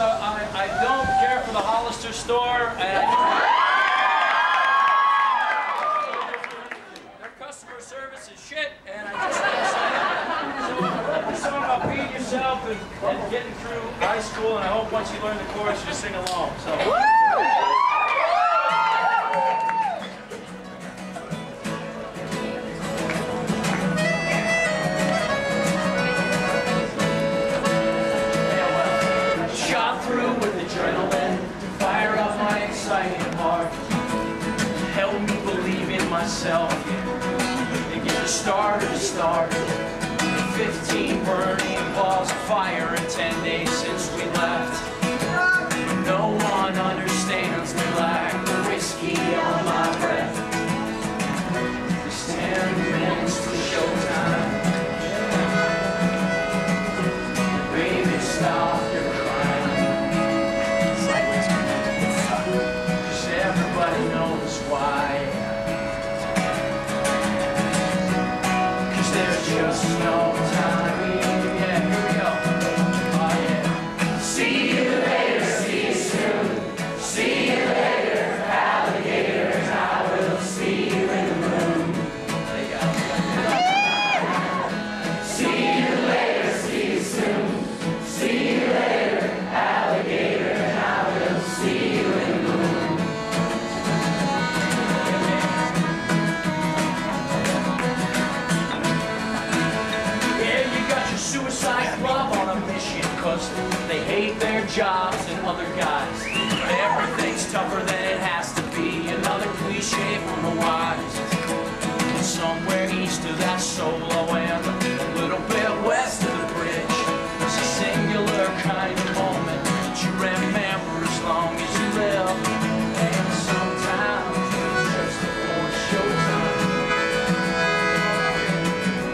I, don't care for the Hollister store, their customer service is shit, and I just want to say, so the song about being yourself and, and getting through high school, and I hope once you learn the chorus, you sing along. So. Myself and get the starter started. 15 burning balls of fire jobs and other guys. Everything's tougher than it has to be. Another cliche from the wise. Somewhere east of that solo and a little bit west of the bridge. It's a singular kind of moment that you remember as long as you live. And sometimes it's just before showtime.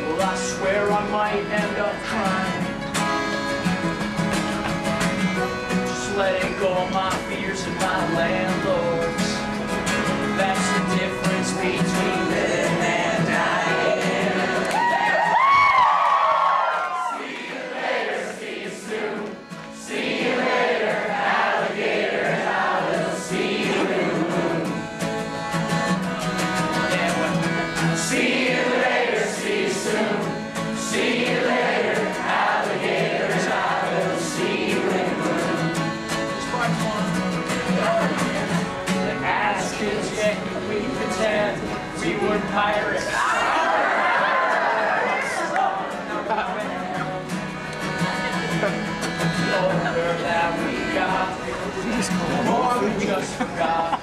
Well, I swear I might end up crying. Seawood Pirates. More than just forgot.